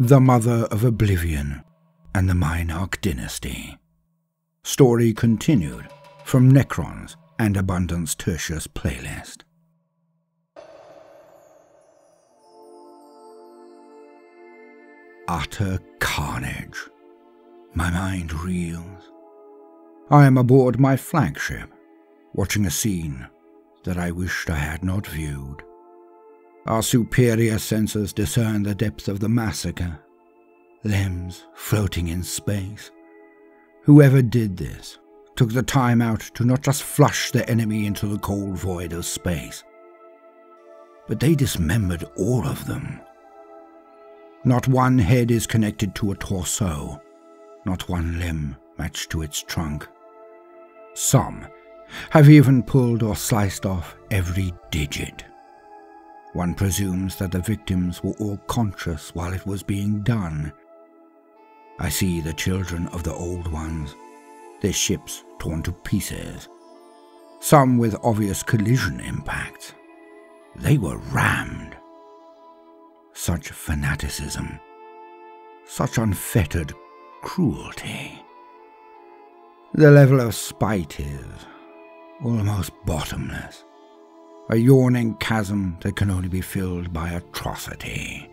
the mother of oblivion and the Maynarkh dynasty. Story continued from Necrons and Abundance Tertius playlist. Utter carnage. My mind reels. I am aboard my flagship, watching a scene that I wished I had not viewed. Our superior senses discern the depth of the massacre, limbs floating in space. Whoever did this took the time out to not just flush the enemy into the cold void of space, but they dismembered all of them. Not one head is connected to a torso, not one limb matched to its trunk. Some have even pulled or sliced off every digit. One presumes that the victims were all conscious while it was being done. I see the children of the old ones, their ships torn to pieces, some with obvious collision impacts. They were rammed. Such fanaticism, such unfettered cruelty. The level of spite is almost bottomless, a yawning chasm that can only be filled by atrocity.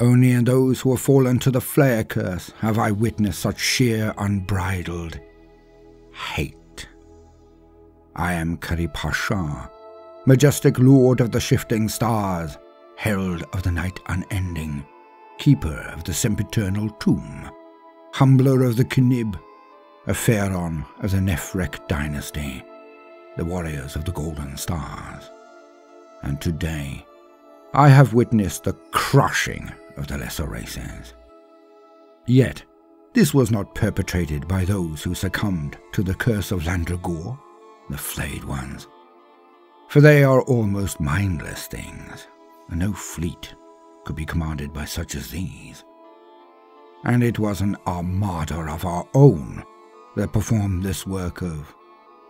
Only in those who have fallen to the Flayer curse have I witnessed such sheer, unbridled hate. I am Kari Pasha, majestic lord of the shifting stars, herald of the night unending, keeper of the sempiternal tomb, humbler of the K'nib, a pharaoh of the Nefrek dynasty, the warriors of the golden stars. And today, I have witnessed the crushing of the lesser races. Yet, this was not perpetrated by those who succumbed to the curse of Llandu'gor, the flayed ones. For they are almost mindless things, and no fleet could be commanded by such as these. And it was an armada of our own that performed this work of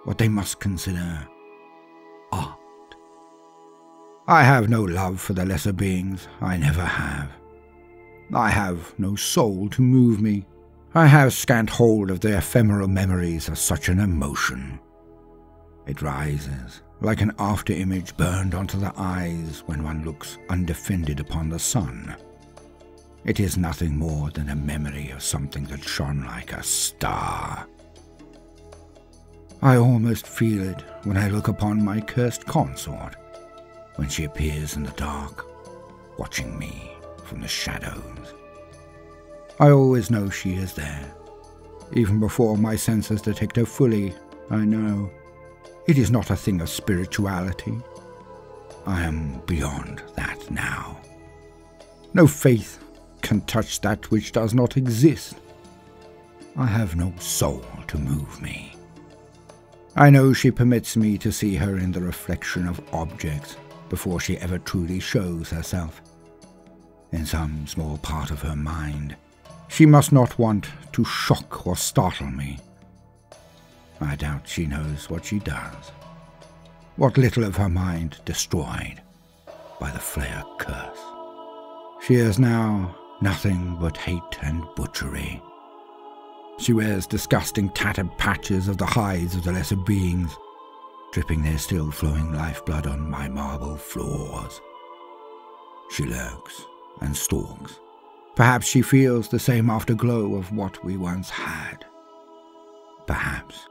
what they must consider art. I have no love for the lesser beings, I never have. I have no soul to move me. I have scant hold of the ephemeral memories of such an emotion. It rises like an after image burned onto the eyes when one looks undefended upon the sun. It is nothing more than a memory of something that shone like a star. I almost feel it when I look upon my cursed consort, when she appears in the dark, watching me from the shadows. I always know she is there. Even before my senses detect her fully, I know. It is not a thing of spirituality. I am beyond that now. No faith can touch that which does not exist. I have no soul to move me. I know she permits me to see her in the reflection of objects before she ever truly shows herself. In some small part of her mind, she must not want to shock or startle me. I doubt she knows what she does. What little of her mind destroyed by the Flayer curse. She is now nothing but hate and butchery. She wears disgusting tattered patches of the hides of the lesser beings, dripping their still flowing lifeblood on my marble floors. She lurks and stalks. Perhaps she feels the same afterglow of what we once had. Perhaps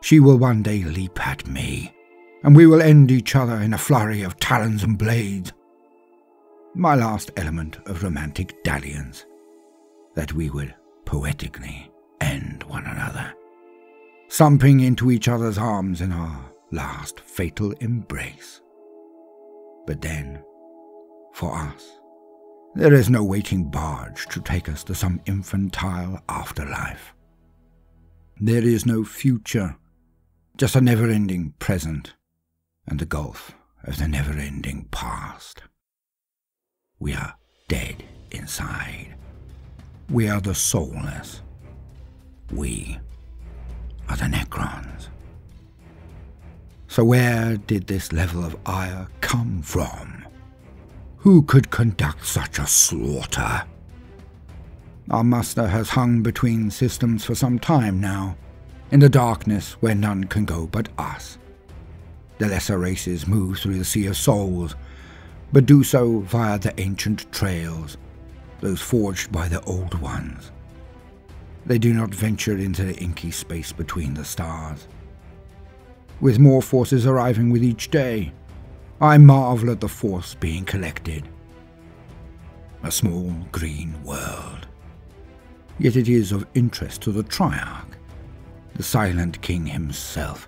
she will one day leap at me, and we will end each other in a flurry of talons and blades. My last element of romantic dalliance, that we would poetically end one another, slumping into each other's arms in our last fatal embrace. But then, for us, there is no waiting barge to take us to some infantile afterlife. There is no future, just a never ending present and the gulf of the never ending past. We are dead inside. We are the soulless, we are the Necrons. So where did this level of ire come from? Who could conduct such a slaughter? Our master has hung between systems for some time now, in the darkness where none can go but us. The lesser races move through the Sea of Souls, but do so via the ancient trails, those forged by the Old Ones. They do not venture into the inky space between the stars. With more forces arriving with each day, I marvel at the force being collected. A small green world. Yet it is of interest to the Triarch. The Silent King himself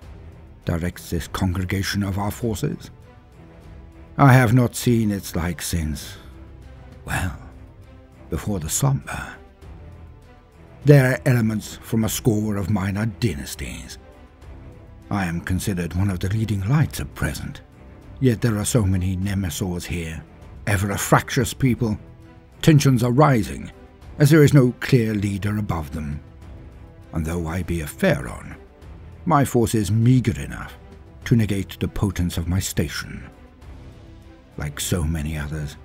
directs this congregation of our forces. I have not seen its like since, well, before the slumber. There are elements from a score of minor dynasties. I am considered one of the leading lights at present, yet there are so many Nemesors here, ever a fractious people. Tensions are rising, as there is no clear leader above them. And though I be a Phaeron, my force is meagre enough to negate the potence of my station like so many others.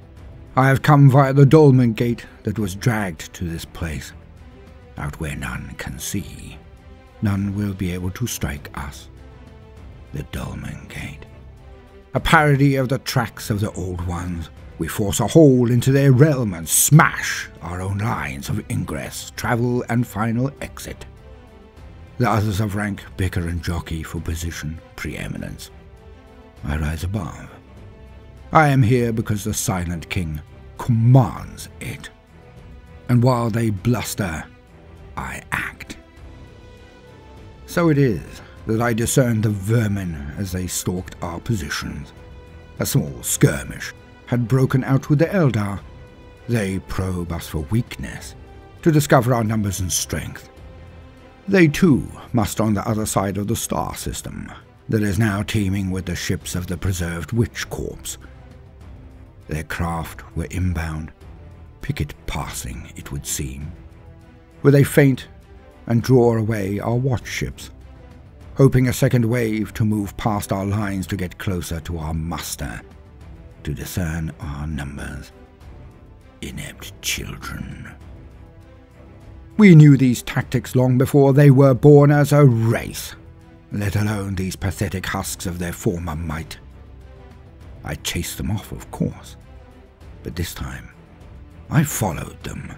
I have come via the dolmen gate that was dragged to this place, out where none can see. None will be able to strike us. The dolmen gate. A parody of the tracks of the old ones. We force a hole into their realm and smash our own lines of ingress, travel, and final exit. The others of rank bicker and jockey for position preeminence. I rise above I am here because the Silent King commands it. And while they bluster, I act. So it is that I discerned the vermin as they stalked our positions. A small skirmish had broken out with the Eldar. They probe us for weakness, to discover our numbers and strength. They too must on the other side of the star system that is now teeming with the ships of the preserved Witch Corps their craft were inbound, picket passing, it would seem, where they faint and draw away our watch ships, hoping a second wave to move past our lines to get closer to our master, to discern our numbers. Inept children. We knew these tactics long before they were born as a race, let alone these pathetic husks of their former might. I chased them off, of course, but this time I followed them.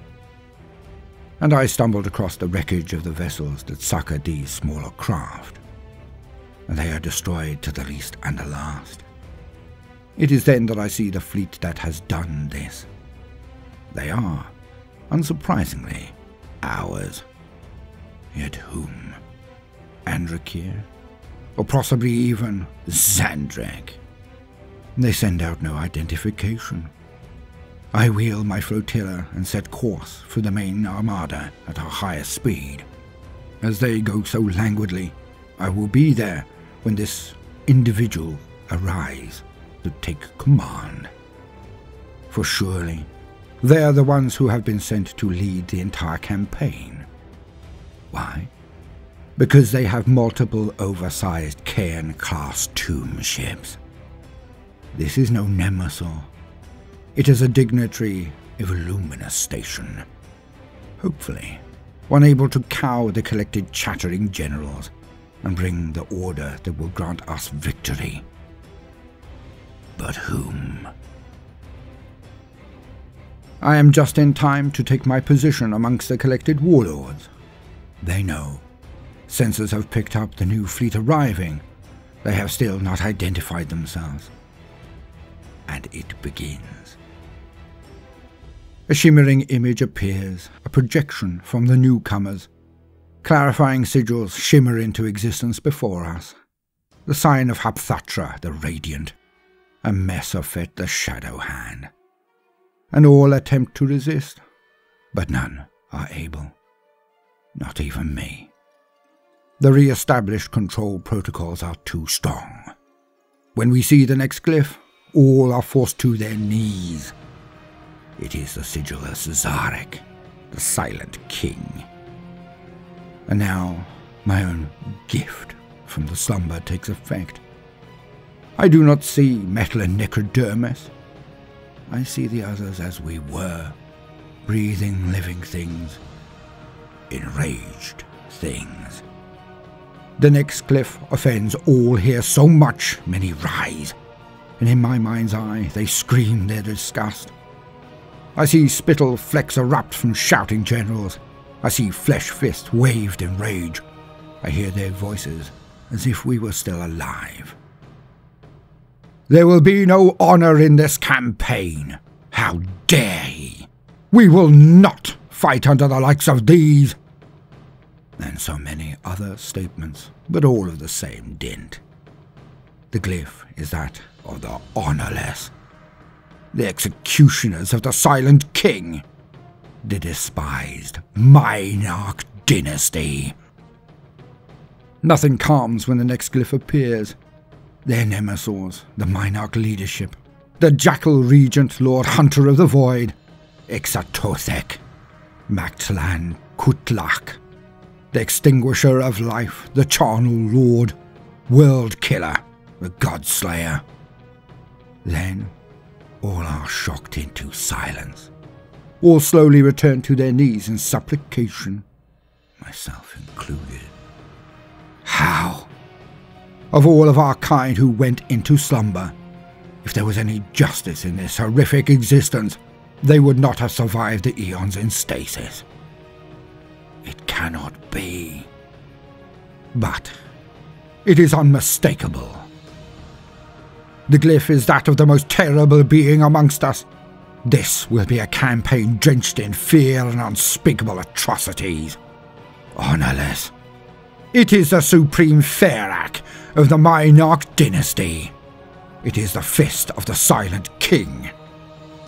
And I stumbled across the wreckage of the vessels that succor these smaller craft. They are destroyed to the least and the last. It is then that I see the fleet that has done this. They are, unsurprisingly, ours. Yet whom? Anrakyr? Or possibly even Zandrekh? They send out no identification. I wheel my flotilla and set course for the main armada at our highest speed. As they go so languidly, I will be there when this individual arrives to take command. For surely, they are the ones who have been sent to lead the entire campaign. Why? Because they have multiple oversized Cairn-class tomb ships. This is no Nemesor it is a dignitary of luminous station. Hopefully, one able to cow the collected chattering generals and bring the order that will grant us victory. But whom? I am just in time to take my position amongst the collected warlords. They know. Sensors have picked up the new fleet arriving. They have still not identified themselves. And it begins. A shimmering image appears, a projection from the newcomers. Clarifying sigils shimmer into existence before us. The sign of Hapthatra, the Radiant, a Mesophet, the Shadow Hand. And all attempt to resist, but none are able. Not even me. The re-established control protocols are too strong. When we see the next glyph, all are forced to their knees it is the sigil of Szarekh, the Silent King. And now my own gift from the slumber takes effect. I do not see metal and necrodermis. I see the others as we were, breathing living things, enraged things. The next glyph offends all here so much, many rise, and in my mind's eye they scream their disgust. I see spittle flecks erupt from shouting generals. I see flesh fists waved in rage. I hear their voices as if we were still alive. There will be no honour in this campaign. How dare he? We will not fight under the likes of these. And so many other statements, but all of the same dint. The glyph is that of the honourless the executioners of the Silent King, the despised Maynarkh dynasty. Nothing calms when the next glyph appears. Their nemesis, the Maynarkh leadership, the Jackal Regent Lord Hunter of the Void, Ixatothek, Mactlan Kutlak, the Extinguisher of Life, the Charnel Lord, World Killer, the Godslayer. Then all are shocked into silence. All slowly return to their knees in supplication, myself included. How? Of all of our kind who went into slumber, if there was any justice in this horrific existence, they would not have survived the eons in stasis. It cannot be. But it is unmistakable. The glyph is that of the most terrible being amongst us. This will be a campaign drenched in fear and unspeakable atrocities. Honorless. It is the supreme Phaerakh of the Maynarkh dynasty. It is the fist of the silent king.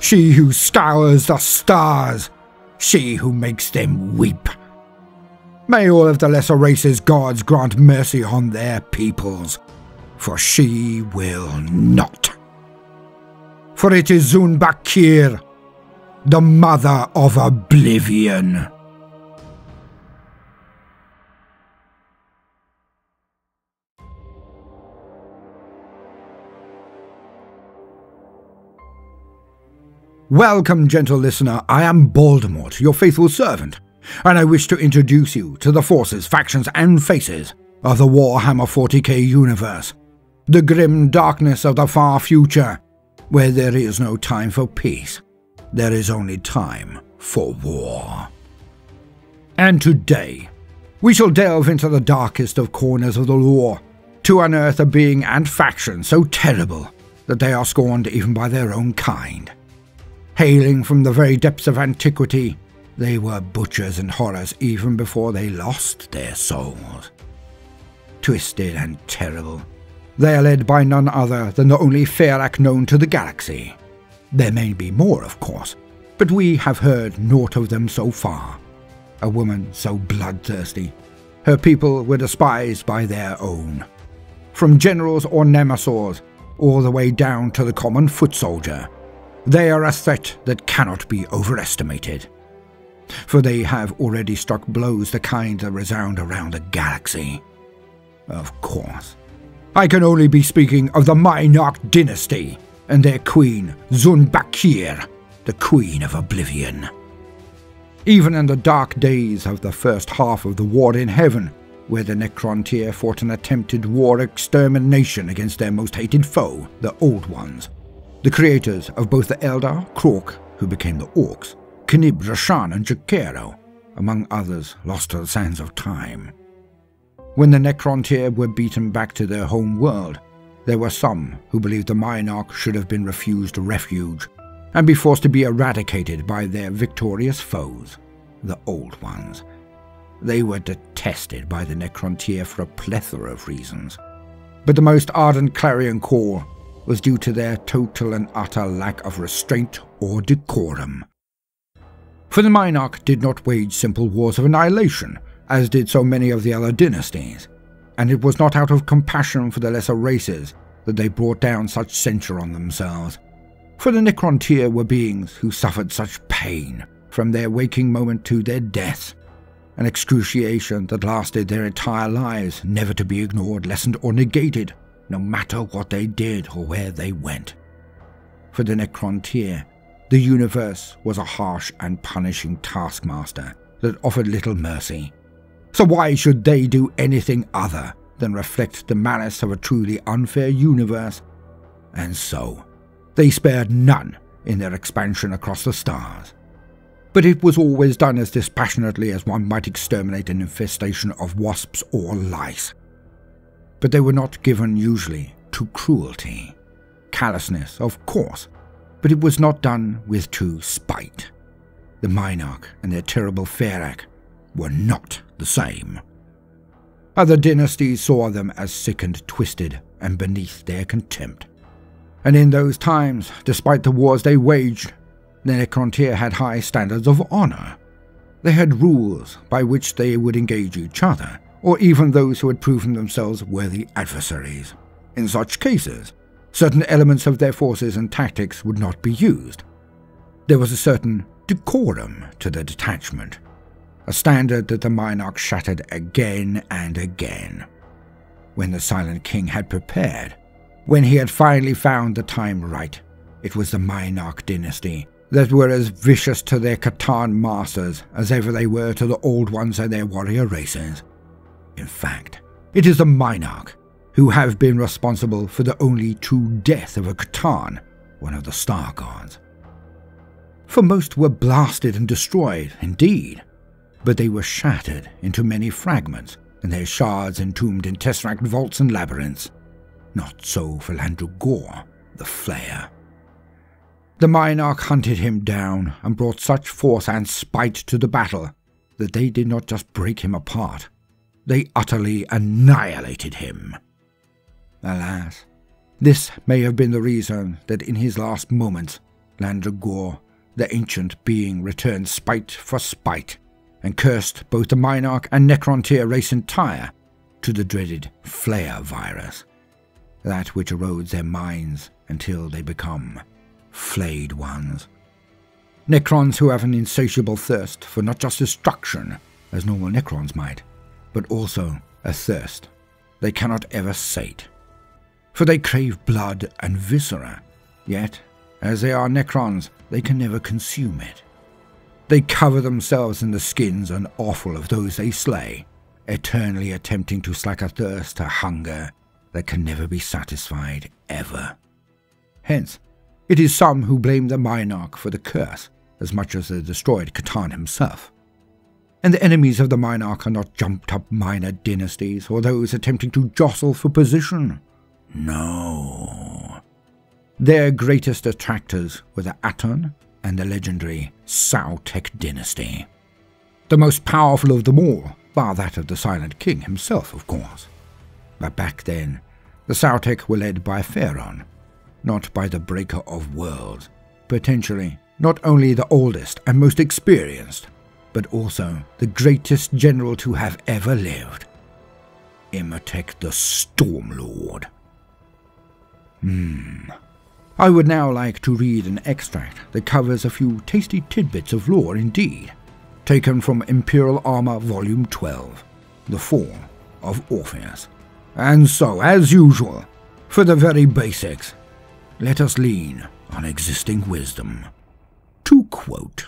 She who scours the stars. She who makes them weep. May all of the lesser races' gods grant mercy on their peoples for she will not. For it is Xun'Baykr, the mother of oblivion. Welcome, gentle listener. I am Baldermort, your faithful servant, and I wish to introduce you to the forces, factions, and faces of the Warhammer 40k universe the grim darkness of the far future, where there is no time for peace, there is only time for war. And today, we shall delve into the darkest of corners of the lore to unearth a being and faction so terrible that they are scorned even by their own kind. Hailing from the very depths of antiquity, they were butchers and horrors even before they lost their souls. Twisted and terrible, they are led by none other than the only Phaerakh known to the galaxy. There may be more, of course, but we have heard naught of them so far. A woman so bloodthirsty. Her people were despised by their own. From generals or nemesis, all the way down to the common foot soldier, they are a threat that cannot be overestimated. For they have already struck blows the kind that resound around the galaxy. Of course, I can only be speaking of the Maynarkh dynasty and their queen, Xun'Baykr, the Queen of Oblivion. Even in the dark days of the first half of the War in Heaven, where the Necrontyr fought an attempted war extermination against their most hated foe, the Old Ones, the creators of both the Eldar, Krork, who became the Orks, K'nib, Rasharn, and Jokaero, among others, lost to the sands of time. When the Necrontyr were beaten back to their home world, there were some who believed the Maynarkh should have been refused refuge and be forced to be eradicated by their victorious foes, the Old Ones. They were detested by the Necrontyr for a plethora of reasons, but the most ardent clarion call was due to their total and utter lack of restraint or decorum. For the Maynarkh did not wage simple wars of annihilation, as did so many of the other dynasties, and it was not out of compassion for the lesser races that they brought down such censure on themselves. For the Necrontyr were beings who suffered such pain from their waking moment to their death, an excruciation that lasted their entire lives, never to be ignored, lessened, or negated, no matter what they did or where they went. for the Necrontyr, the universe was a harsh and punishing taskmaster that offered little mercy. So why should they do anything other than reflect the malice of a truly unfair universe? And so, they spared none in their expansion across the stars. But it was always done as dispassionately as one might exterminate an infestation of wasps or lice. But they were not given usually to cruelty. Callousness, of course, but it was not done with true spite. The Maynarkh and their terrible Phaerakh were not the same. Other dynasties saw them as sick and twisted and beneath their contempt. And in those times, despite the wars they waged, the Necrontyr had high standards of honor. They had rules by which they would engage each other, or even those who had proven themselves worthy adversaries. In such cases, certain elements of their forces and tactics would not be used. There was a certain decorum to the detachment, a standard that the Maynarkh shattered again and again. When the Silent King had prepared, when he had finally found the time right, it was the Maynarkh dynasty that were as vicious to their C'tan masters as ever they were to the Old Ones and their warrior races. In fact, it is the Maynarkh who have been responsible for the only true death of a C'tan, one of the Star Gods. For most were blasted and destroyed, indeed, but they were shattered into many fragments, and their shards entombed in tesseract vaults and labyrinths. Not so for Llandu'gor, the Flayer. The Maynarkh hunted him down and brought such force and spite to the battle that they did not just break him apart, they utterly annihilated him. Alas, this may have been the reason that in his last moments, Llandu'gor, the ancient being, returned spite for spite and cursed both the Maynarkh and Necrontyr race entire to the dreaded Flayer virus, that which erodes their minds until they become flayed ones. Necrons who have an insatiable thirst for not just destruction, as normal Necrons might, but also a thirst they cannot ever sate. For they crave blood and viscera, yet, as they are Necrons, they can never consume it. They cover themselves in the skins and offal of those they slay, eternally attempting to slake a thirst, a hunger that can never be satisfied, ever. Hence, it is some who blame the Maynarkh for the curse as much as the destroyed C'tan himself. And the enemies of the Maynarkh are not jumped up minor dynasties or those attempting to jostle for position. No. Their greatest attractors were the Atun and the legendary Sautekh dynasty. The most powerful of them all, bar that of the Silent King himself, of course. But back then, the Sautekh were led by Phaeron, not by the Breaker of Worlds, potentially not only the oldest and most experienced, but also the greatest general to have ever lived, Imotekh the Stormlord. Hmm. I would now like to read an extract that covers a few tasty tidbits of lore indeed, taken from Imperial Armor Volume 12, The Fall of Orpheus. And so, as usual, for the very basics, let us lean on existing wisdom. To quote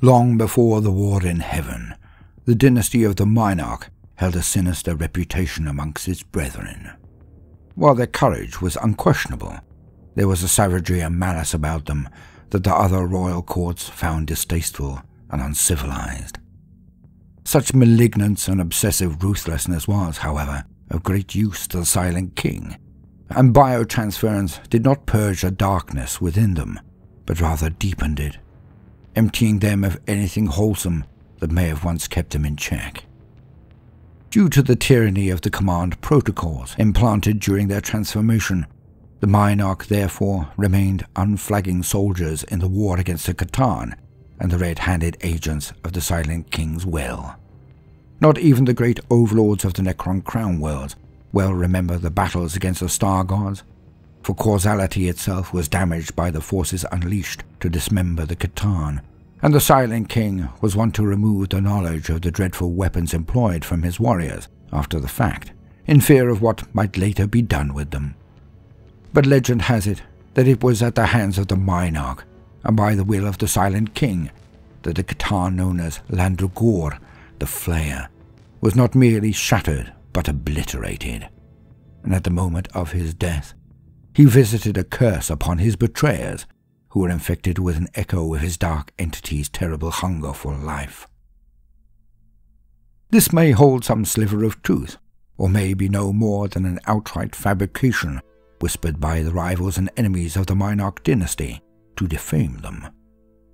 Long before the war in heaven, the dynasty of the Maynarkh held a sinister reputation amongst its brethren. While their courage was unquestionable, there was a savagery and malice about them that the other royal courts found distasteful and uncivilized. Such malignance and obsessive ruthlessness was, however, of great use to the Silent King, and biotransference did not purge the darkness within them, but rather deepened it, emptying them of anything wholesome that may have once kept them in check due to the tyranny of the command protocols implanted during their transformation. The Maynarkh therefore remained unflagging soldiers in the war against the C'tan and the red-handed agents of the Silent King's will. Not even the great overlords of the Necron Crown worlds well remember the battles against the Star Gods, for causality itself was damaged by the forces unleashed to dismember the C'tan and the Silent King was one to remove the knowledge of the dreadful weapons employed from his warriors after the fact, in fear of what might later be done with them. But legend has it that it was at the hands of the Maynarkh, and by the will of the Silent King, that the C'tan known as Llandu'gor, the Flayer, was not merely shattered but obliterated. And at the moment of his death, he visited a curse upon his betrayers, who were infected with an echo of his dark entity's terrible hunger for life. This may hold some sliver of truth, or may be no more than an outright fabrication whispered by the rivals and enemies of the Maynarkh dynasty to defame them.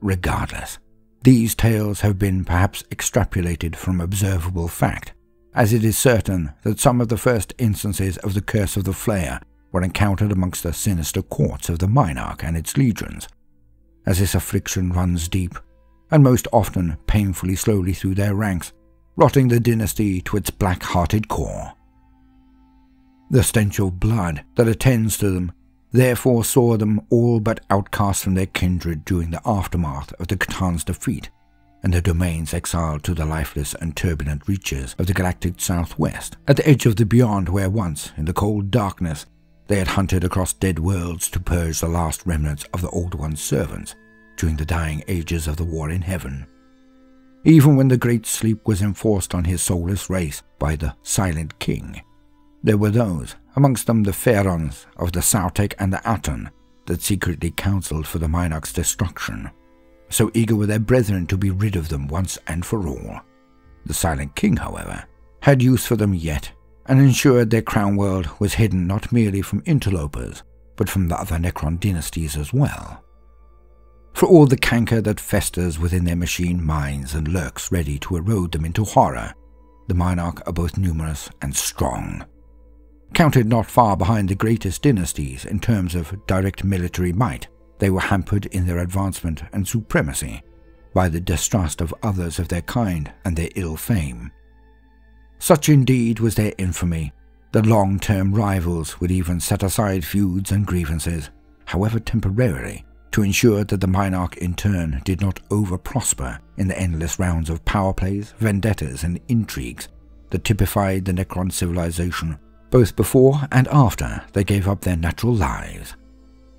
Regardless, these tales have been perhaps extrapolated from observable fact, as it is certain that some of the first instances of the Curse of the Flayer were encountered amongst the sinister courts of the Maynarkh and its legions, as this affliction runs deep, and most often painfully slowly through their ranks, rotting the dynasty to its black-hearted core. The stench of blood that attends to them therefore saw them all but outcast from their kindred during the aftermath of the C'tan's defeat, and their domains exiled to the lifeless and turbulent reaches of the galactic southwest, at the edge of the beyond where once, in the cold darkness, they had hunted across dead worlds to purge the last remnants of the Old One's servants during the dying ages of the war in heaven. Even when the great sleep was enforced on his soulless race by the Silent King, there were those, amongst them the Phaerons of the Sautekh and the Atun, that secretly counselled for the Maynarkh's destruction, so eager were their brethren to be rid of them once and for all. The Silent King, however, had use for them yet, and ensured their crown world was hidden not merely from interlopers, but from the other Necron dynasties as well. For all the canker that festers within their machine minds and lurks ready to erode them into horror, the Maynarkh are both numerous and strong, Counted not far behind the greatest dynasties in terms of direct military might, they were hampered in their advancement and supremacy by the distrust of others of their kind and their ill fame. Such indeed was their infamy that long-term rivals would even set aside feuds and grievances, however temporarily, to ensure that the Maynarkh in turn did not over-prosper in the endless rounds of power plays, vendettas, and intrigues that typified the Necron civilization both before and after they gave up their natural lives.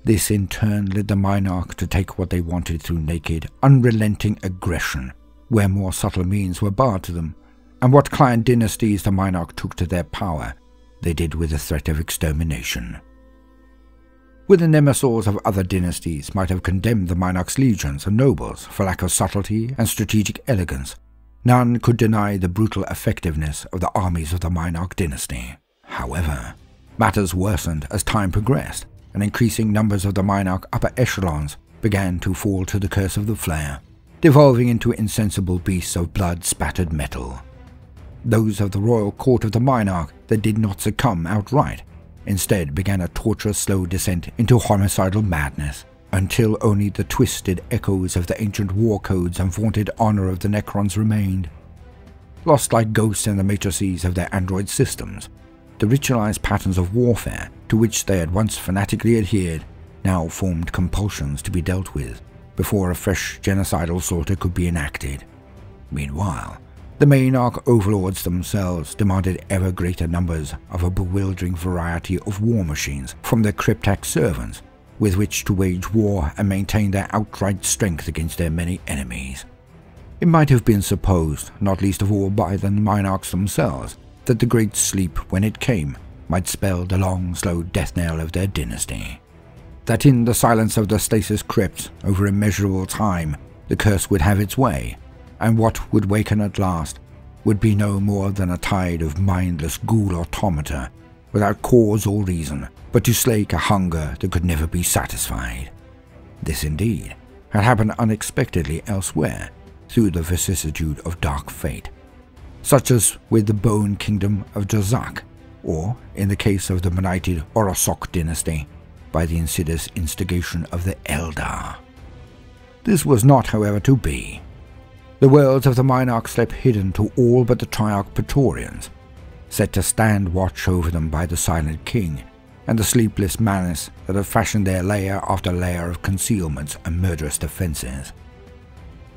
This in turn led the Maynarkh to take what they wanted through naked, unrelenting aggression, where more subtle means were barred to them, and what client dynasties the Maynarkh took to their power, they did with the threat of extermination. The Nemesors of other dynasties might have condemned the Maynarkh's legions and nobles for lack of subtlety and strategic elegance, none could deny the brutal effectiveness of the armies of the Maynarkh dynasty. However, matters worsened as time progressed, and increasing numbers of the Maynarkh upper echelons began to fall to the curse of the Flayer, devolving into insensible beasts of blood-spattered metal. Those of the royal court of the Maynarkh that did not succumb outright instead began a torturous slow descent into homicidal madness, until only the twisted echoes of the ancient war codes and vaunted honor of the Necrons remained. Lost like ghosts in the matrices of their android systems, the ritualized patterns of warfare to which they had once fanatically adhered now formed compulsions to be dealt with before a fresh genocidal slaughter could be enacted. Meanwhile, the Maynarkh overlords themselves demanded ever greater numbers of a bewildering variety of war machines from their cryptek servants with which to wage war and maintain their outright strength against their many enemies. It might have been supposed, not least of all by the Maynarkhs themselves, that the great sleep, when it came, might spell the long, slow death knell of their dynasty. That in the silence of the stasis crypts, over immeasurable time, the curse would have its way, and what would waken at last would be no more than a tide of mindless ghoul automata, without cause or reason, but to slake a hunger that could never be satisfied. This indeed had happened unexpectedly elsewhere, through the vicissitude of dark fate such as with the Bone Kingdom of Jazak, or, in the case of the benighted Orosok dynasty, by the insidious instigation of the Eldar. This was not, however, to be. The worlds of the Maynarkh slept hidden to all but the Triarch Praetorians, set to stand watch over them by the Silent King, and the sleepless Manus that have fashioned their layer after layer of concealments and murderous defences.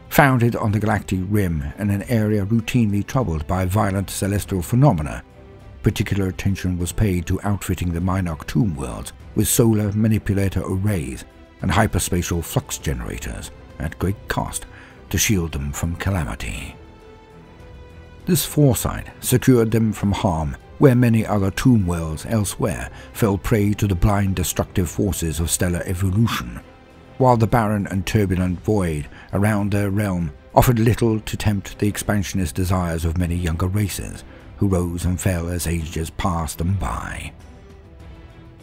Founded on the galactic rim in an area routinely troubled by violent celestial phenomena, particular attention was paid to outfitting the Maynarkh tomb worlds with solar manipulator arrays and hyperspatial flux generators at great cost to shield them from calamity. This foresight secured them from harm where many other tomb worlds elsewhere fell prey to the blind destructive forces of stellar evolution, while the barren and turbulent void around their realm offered little to tempt the expansionist desires of many younger races who rose and fell as ages passed them by.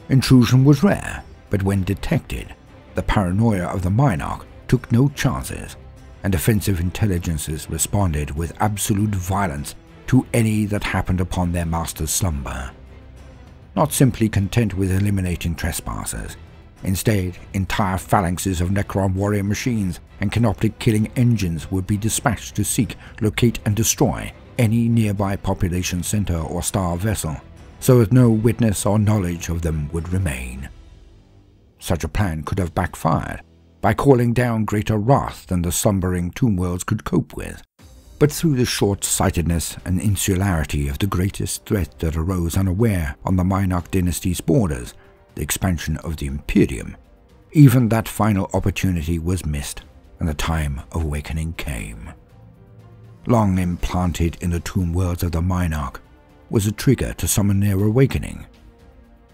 Intrusion was rare, but when detected, the paranoia of the Maynarkh took no chances, and offensive intelligences responded with absolute violence to any that happened upon their master's slumber. Not simply content with eliminating trespassers, instead, entire phalanxes of Necron warrior machines and canoptek killing engines would be dispatched to seek, locate, and destroy any nearby population center or star vessel, so that no witness or knowledge of them would remain. Such a plan could have backfired by calling down greater wrath than the slumbering tomb worlds could cope with, but through the short-sightedness and insularity of the greatest threat that arose unaware on the Maynarkh dynasty's borders, the expansion of the Imperium, even that final opportunity was missed, and the time of awakening came. Long implanted in the tomb worlds of the Maynarkh was a trigger to summon their awakening,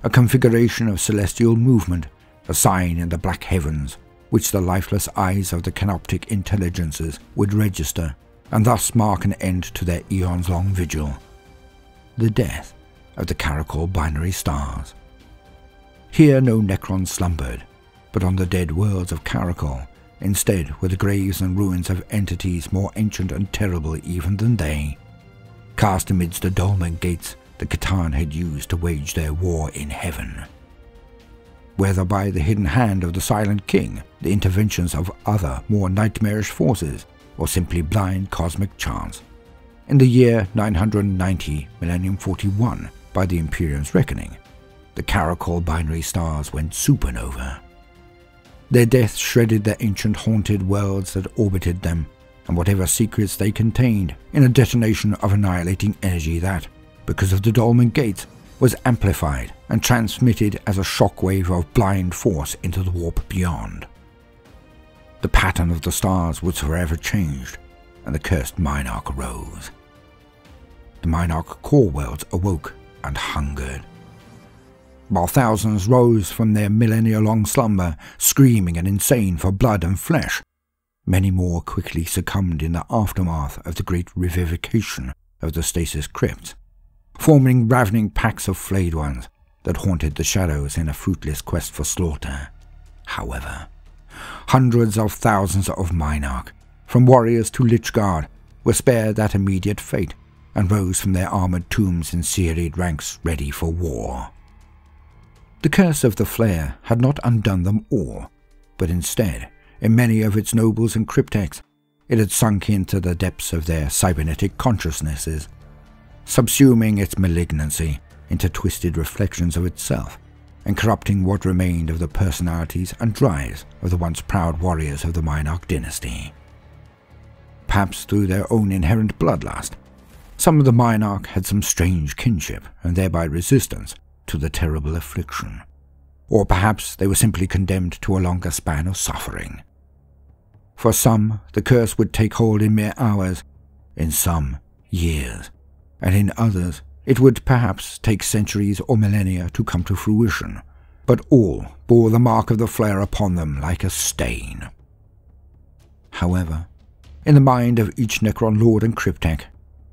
a configuration of celestial movement, a sign in the black heavens, which the lifeless eyes of the canoptek intelligences would register and thus mark an end to their eons-long vigil. The death of the Caracol binary stars. Here no Necron slumbered, but on the dead worlds of Caracol, instead were the graves and ruins of entities more ancient and terrible even than they. Cast amidst the dolmen gates the C'tan had used to wage their war in heaven. Whether by the hidden hand of the Silent King, the interventions of other, more nightmarish forces, or simply blind cosmic chance. In the year 990, Millennium 41, by the Imperium's reckoning, the Caracol binary stars went supernova. Their death shredded the ancient haunted worlds that orbited them, and whatever secrets they contained, in a detonation of annihilating energy that, because of the Dolmen Gates, was amplified and transmitted as a shockwave of blind force into the warp beyond. The pattern of the stars was forever changed, and the cursed Maynarkh rose. The Maynarkh core worlds awoke and hungered. While thousands rose from their millennia-long slumber, screaming and insane for blood and flesh, many more quickly succumbed in the aftermath of the great revivification of the stasis crypts, forming ravening packs of flayed ones that haunted the shadows in a fruitless quest for slaughter. However, Hundreds of thousands of Maynarkh, from warriors to Lychguard, were spared that immediate fate and rose from their armored tombs in serried ranks ready for war. The curse of the Flayer had not undone them all, but instead, in many of its nobles and crypteks, it had sunk into the depths of their cybernetic consciousnesses, subsuming its malignancy into twisted reflections of itself and corrupting what remained of the personalities and drives of the once proud warriors of the Maynarkh dynasty. Perhaps through their own inherent bloodlust, some of the Maynarkh had some strange kinship and thereby resistance to the terrible affliction. Or perhaps they were simply condemned to a longer span of suffering. For some, the curse would take hold in mere hours, in some, years, and in others, it would perhaps take centuries or millennia to come to fruition, but all bore the mark of the Flayer upon them like a stain. However, in the mind of each Necron Lord and Cryptek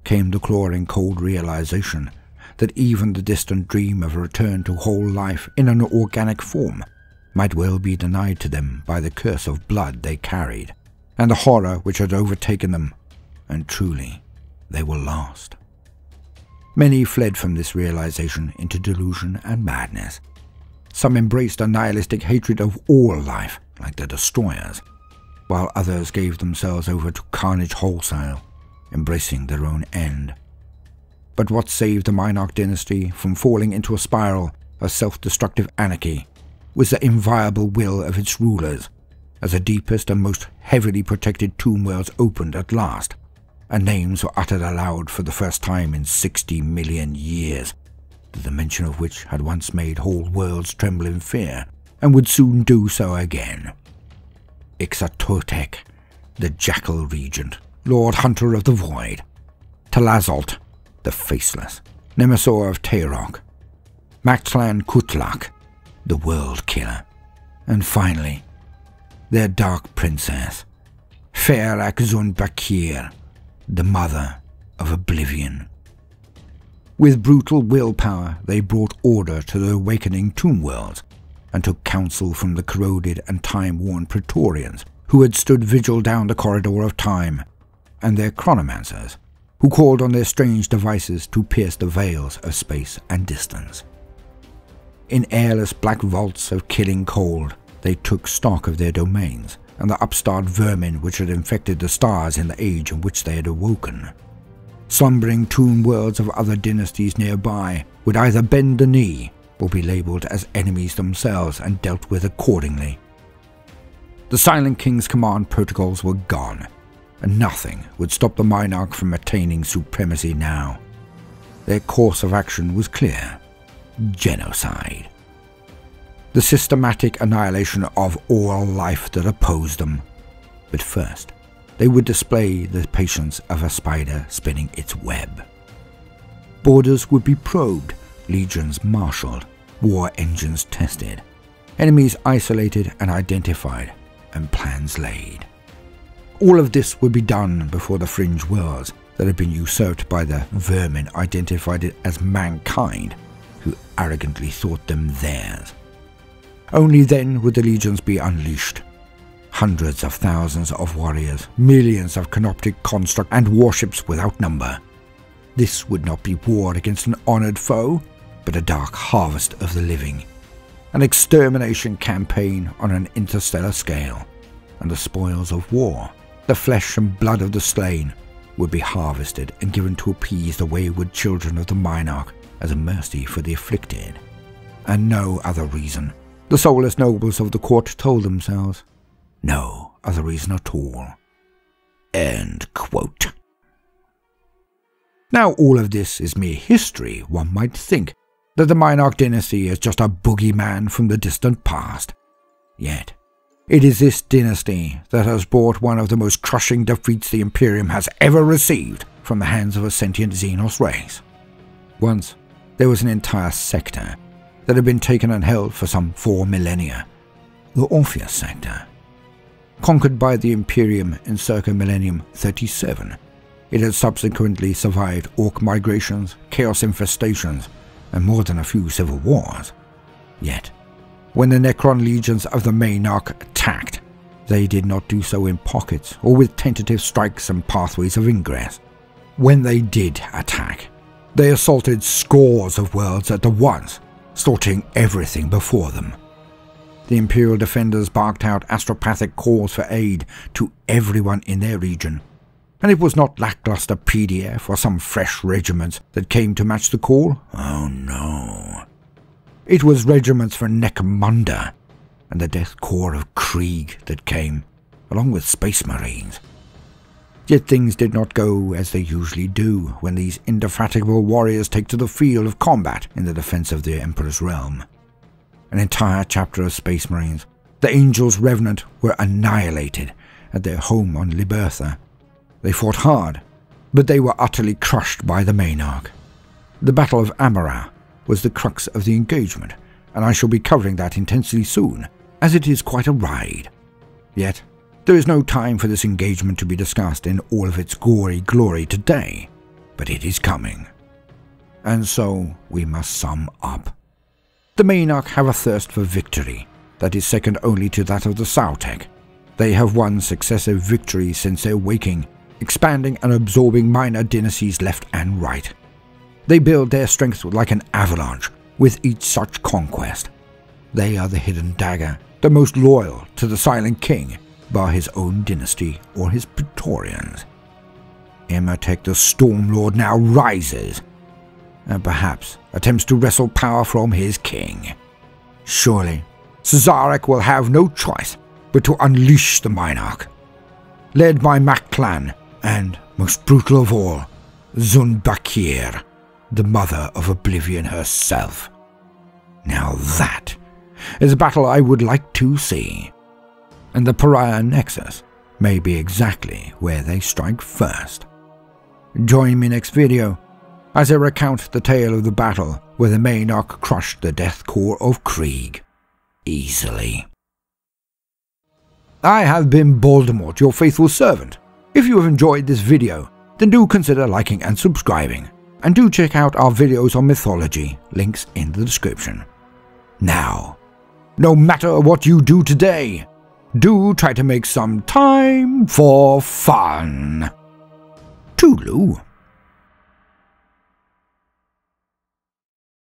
came the clawing cold realization that even the distant dream of a return to whole life in an organic form might well be denied to them by the curse of blood they carried, and the horror which had overtaken them, and truly they were lost. Many fled from this realization into delusion and madness. Some embraced a nihilistic hatred of all life, like the Destroyers, while others gave themselves over to carnage wholesale, embracing their own end. But what saved the Maynarkh dynasty from falling into a spiral of self-destructive anarchy was the inviolable will of its rulers, as the deepest and most heavily protected tomb worlds opened at last and names were uttered aloud for the first time in 60 million years. the mention of which had once made whole worlds tremble in fear, and would soon do so again. Ixatotek, the Jackal Regent, Lord Hunter of the Void, Talazalt, the Faceless, Nemesor of Taerok, Mactlan Kutlak, the World Killer, and finally, their Dark Princess, Phaerakh Zun the Mother of Oblivion. With brutal willpower, they brought order to the awakening tomb worlds and took counsel from the corroded and time-worn Praetorians who had stood vigil down the corridor of time, and their chronomancers, who called on their strange devices to pierce the veils of space and distance. In airless black vaults of killing cold, they took stock of their domains and the upstart vermin which had infected the stars in the age in which they had awoken. Slumbering tomb worlds of other dynasties nearby would either bend the knee or be labelled as enemies themselves and dealt with accordingly. The Silent King's command protocols were gone, and nothing would stop the Maynarkh from attaining supremacy now. Their course of action was clear genocide. The systematic annihilation of all life that opposed them. But first, they would display the patience of a spider spinning its web. Borders would be probed, legions marshalled, war engines tested, enemies isolated and identified, and plans laid. All of this would be done before the fringe worlds that had been usurped by the vermin identified as mankind, who arrogantly thought them theirs. Only then would the legions be unleashed. Hundreds of thousands of warriors, millions of canoptek construct and warships without number. This would not be war against an honored foe, but a dark harvest of the living. An extermination campaign on an interstellar scale. And the spoils of war the flesh and blood of the slain would be harvested and given to appease the wayward children of the Maynarkh as a mercy for the afflicted. And no other reason, the soulless nobles of the court told themselves. No other reason at all. End quote. Now all of this is mere history, one might think, that the Maynarkh dynasty is just a boogeyman from the distant past. Yet, it is this dynasty that has brought one of the most crushing defeats the Imperium has ever received from the hands of a sentient Xenos race. Once, there was an entire sector that had been taken and held for some four millennia, the Orpheus sector. Conquered by the Imperium in circa millennium 37, it had subsequently survived Ork migrations, chaos infestations, and more than a few civil wars. Yet, when the Necron legions of the Maynarkh attacked, they did not do so in pockets or with tentative strikes and pathways of ingress. When they did attack, they assaulted scores of worlds at the once, slaughtering everything before them. The Imperial defenders barked out astropathic calls for aid to everyone in their region, and it was not lackluster PDF or some fresh regiments that came to match the call. Oh no. It was regiments for Necromunda and the Death Corps of Krieg that came, along with Space Marines. Yet things did not go as they usually do when these indefatigable warriors take to the field of combat in the defense of the Emperor's realm. An entire chapter of Space Marines, the Angels Revenant, were annihilated at their home on Libertha. They fought hard, but they were utterly crushed by the Maynarkh. The Battle of Amara was the crux of the engagement, and I shall be covering that intensely soon, as it is quite a ride. Yet, there is no time for this engagement to be discussed in all of its gory glory today, but it is coming. And so we must sum up. The Maynarkh have a thirst for victory that is second only to that of the Sautekh. They have won successive victories since their waking, expanding and absorbing minor dynasties left and right. They build their strength like an avalanche with each such conquest. They are the hidden dagger, the most loyal to the Silent King, bar his own dynasty or his Praetorians. Imotekh the Stormlord now rises, and perhaps attempts to wrestle power from his king. Surely, Szarekh will have no choice but to unleash the Maynarkh. Led by Mactlan, and, most brutal of all, Xun'Baykr, the mother of oblivion herself. Now that is a battle I would like to see. And the Pariah Nexus may be exactly where they strike first. Join me next video as I recount the tale of the battle where the Maynarkh crushed the Death Corps of Krieg easily. I have been Baldermort, your faithful servant. If you have enjoyed this video, then do consider liking and subscribing, and do check out our videos on mythology, links in the description. Now, no matter what you do today, do try to make some time for fun. Toodaloo.